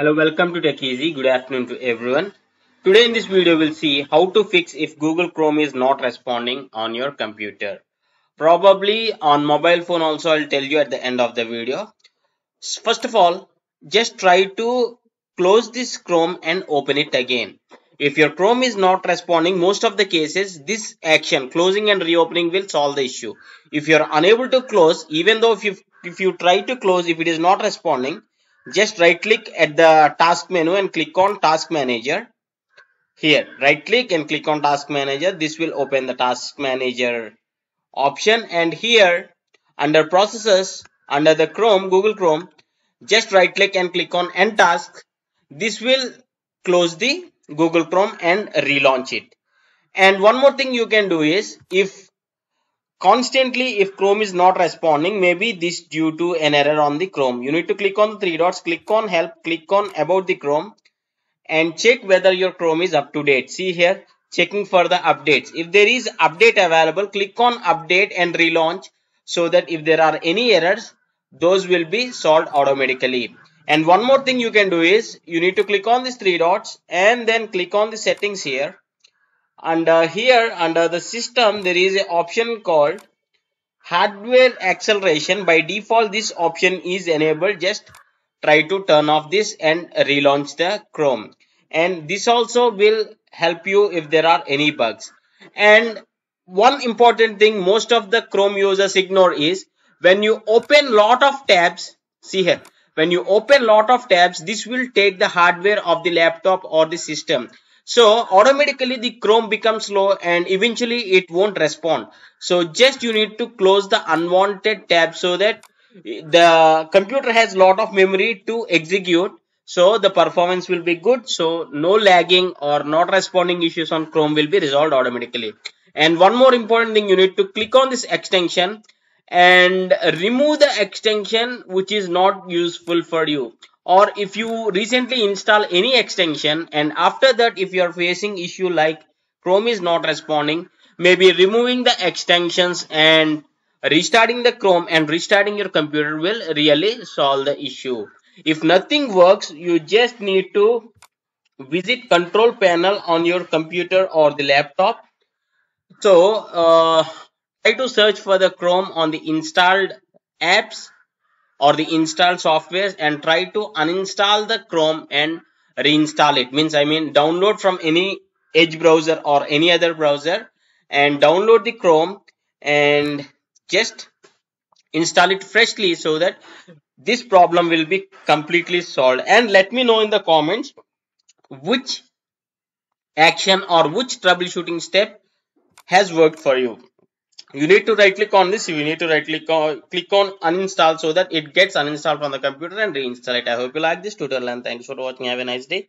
Hello, welcome to Tech Easy. Good afternoon to everyone. Today in this video, we'll see how to fix if Google Chrome is not responding on your computer. Probably on mobile phone also, I'll tell you at the end of the video. First of all, just try to close this Chrome and open it again. If your Chrome is not responding, most of the cases, this action, closing and reopening will solve the issue. If you're unable to close, even though if you, if you try to close, if it is not responding, just right click at the task menu and click on task manager. Here right click and click on task manager. This will open the task manager option. And here under processes under the chrome google chrome just right click and click on end task. This will close the google chrome and relaunch it. And one more thing you can do is if constantly if chrome is not responding maybe this due to an error on the chrome. You need to click on the three dots click on help click on about the chrome and check whether your chrome is up to date. See here checking for the updates. If there is update available click on update and relaunch so that if there are any errors those will be solved automatically. And one more thing you can do is you need to click on these three dots and then click on the settings here and uh, here under the system there is an option called hardware acceleration. By default this option is enabled. Just try to turn off this and relaunch the chrome. And this also will help you if there are any bugs. And one important thing most of the chrome users ignore is when you open lot of tabs see here when you open lot of tabs this will take the hardware of the laptop or the system so automatically the Chrome becomes slow and eventually it won't respond. So just you need to close the unwanted tab so that the computer has lot of memory to execute. So the performance will be good. So no lagging or not responding issues on Chrome will be resolved automatically. And one more important thing you need to click on this extension and remove the extension which is not useful for you or if you recently install any extension and after that if you are facing issue like chrome is not responding maybe removing the extensions and restarting the chrome and restarting your computer will really solve the issue. If nothing works you just need to visit control panel on your computer or the laptop. So uh, try to search for the chrome on the installed apps or the install software and try to uninstall the chrome and reinstall it. Means i mean download from any edge browser or any other browser and download the chrome and just install it freshly so that this problem will be completely solved. And let me know in the comments which action or which troubleshooting step has worked for you you need to right click on this you need to right click on click on uninstall so that it gets uninstalled from the computer and reinstall it. I hope you like this tutorial and thanks for watching. Have a nice day